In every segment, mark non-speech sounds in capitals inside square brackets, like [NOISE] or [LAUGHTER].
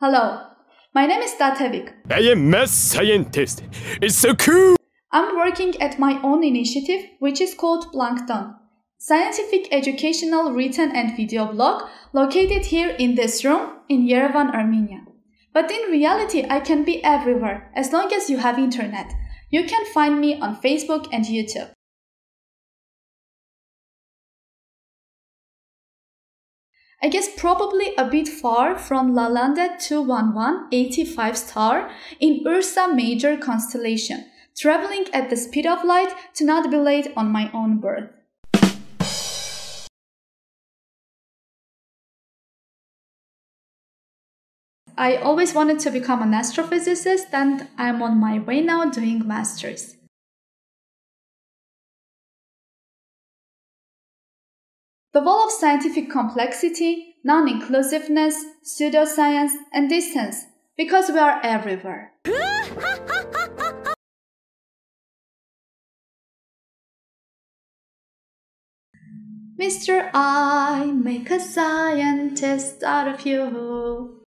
Hello, my name is Tatevik. I am math scientist. It's so cool. I'm working at my own initiative, which is called Plankton, scientific educational written and video blog located here in this room in Yerevan, Armenia. But in reality, I can be everywhere as long as you have internet. You can find me on Facebook and YouTube. I guess probably a bit far from Lalande 211 85 star in Ursa Major constellation, traveling at the speed of light to not be late on my own birth. I always wanted to become an astrophysicist and I'm on my way now doing masters. The wall of scientific complexity, non-inclusiveness, pseudoscience, and distance, because we are everywhere. [LAUGHS] Mr. I, make a scientist out of you.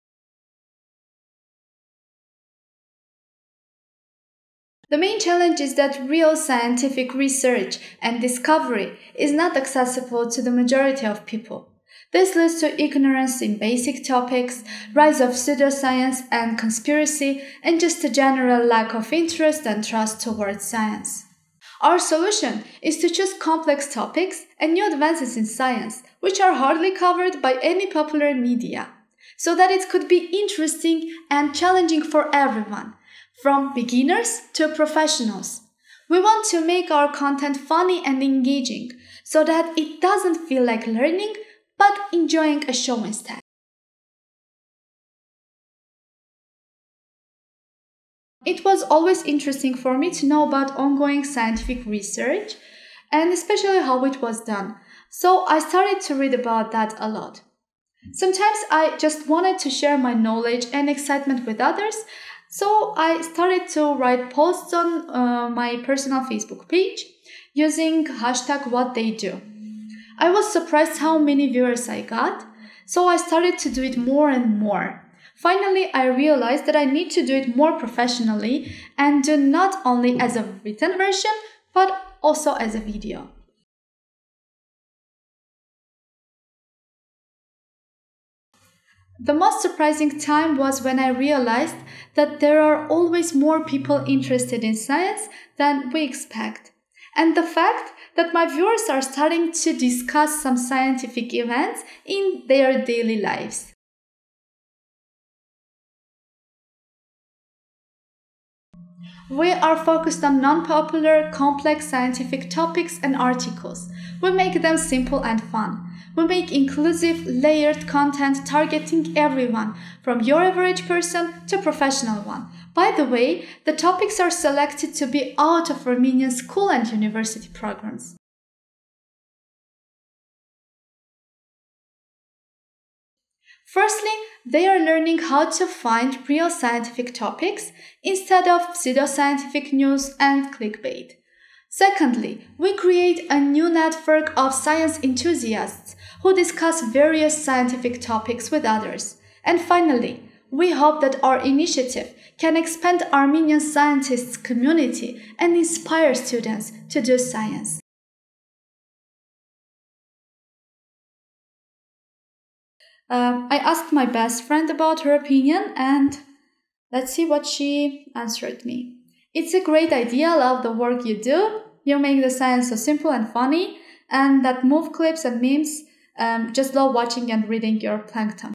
The main challenge is that real scientific research and discovery is not accessible to the majority of people. This leads to ignorance in basic topics, rise of pseudoscience and conspiracy, and just a general lack of interest and trust towards science. Our solution is to choose complex topics and new advances in science, which are hardly covered by any popular media, so that it could be interesting and challenging for everyone, from beginners to professionals. We want to make our content funny and engaging so that it doesn't feel like learning but enjoying a show instead. It was always interesting for me to know about ongoing scientific research and especially how it was done. So I started to read about that a lot. Sometimes I just wanted to share my knowledge and excitement with others so I started to write posts on uh, my personal Facebook page using hashtag what they do. I was surprised how many viewers I got, so I started to do it more and more. Finally, I realized that I need to do it more professionally and do not only as a written version, but also as a video. The most surprising time was when I realized that there are always more people interested in science than we expect. And the fact that my viewers are starting to discuss some scientific events in their daily lives. We are focused on non popular, complex scientific topics and articles. We make them simple and fun. We make inclusive, layered content targeting everyone, from your average person to professional one. By the way, the topics are selected to be out of Armenian school and university programs. Firstly, they are learning how to find real scientific topics instead of pseudoscientific news and clickbait. Secondly, we create a new network of science enthusiasts who discuss various scientific topics with others. And finally, we hope that our initiative can expand Armenian scientists' community and inspire students to do science. Um, I asked my best friend about her opinion, and let's see what she answered me. It's a great idea, love the work you do. You make the science so simple and funny, and that move clips and memes, um, just love watching and reading your plankton.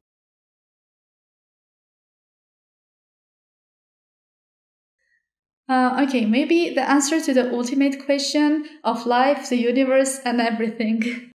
Uh, okay, maybe the answer to the ultimate question of life, the universe, and everything. [LAUGHS]